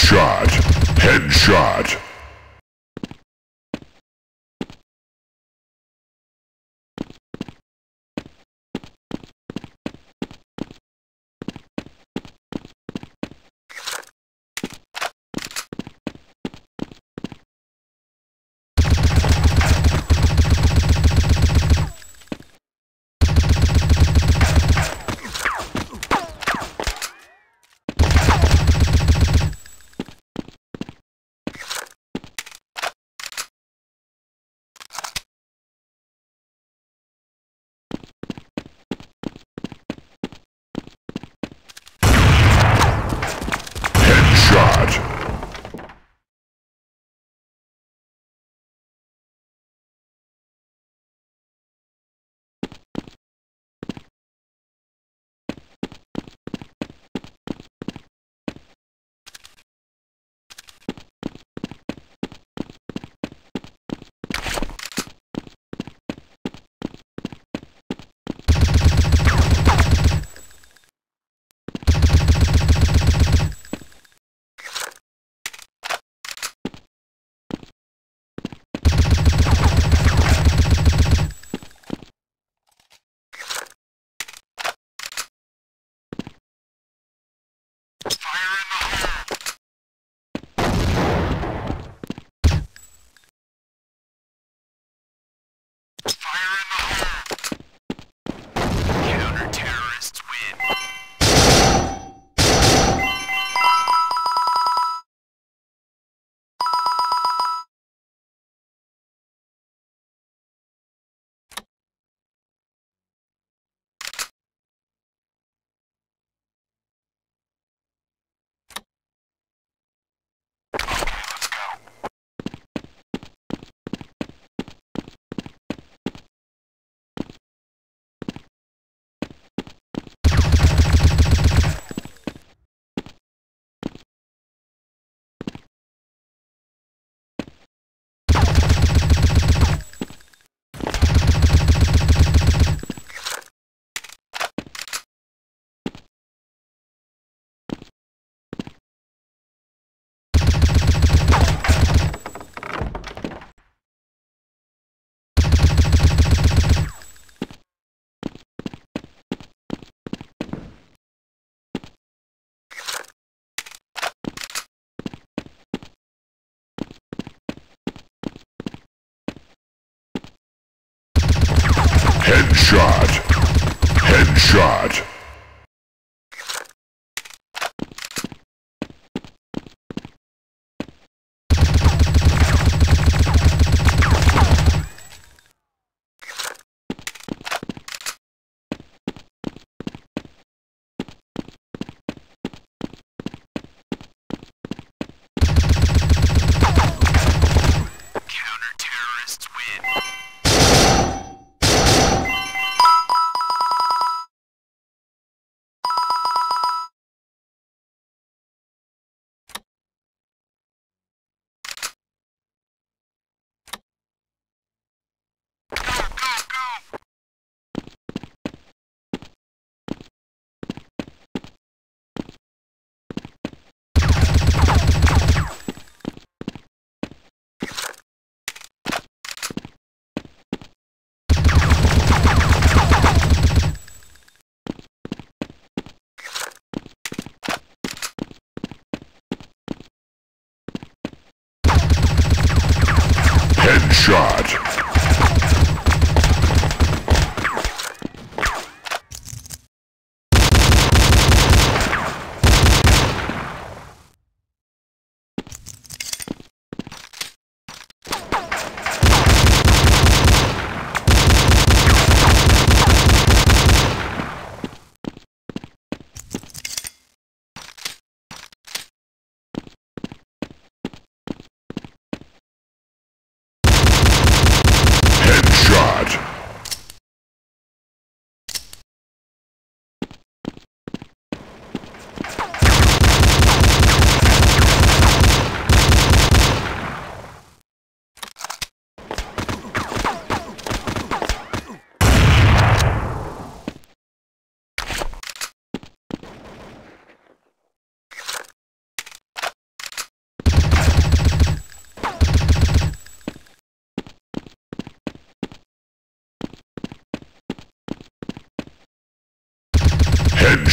Headshot. Headshot. Headshot. Headshot.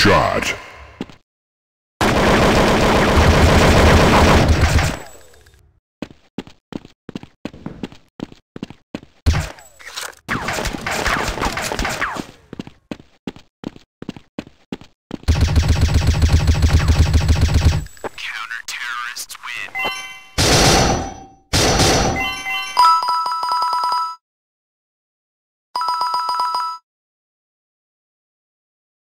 Headshot.